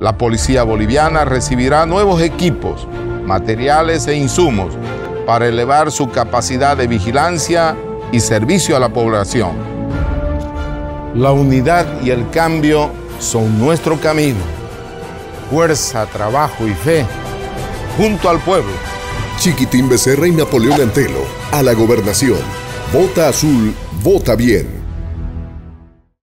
La policía boliviana recibirá nuevos equipos, materiales e insumos para elevar su capacidad de vigilancia y servicio a la población. La unidad y el cambio son nuestro camino. Fuerza, trabajo y fe junto al pueblo. Chiquitín Becerra y Napoleón Antelo a la gobernación. Vota azul, vota bien.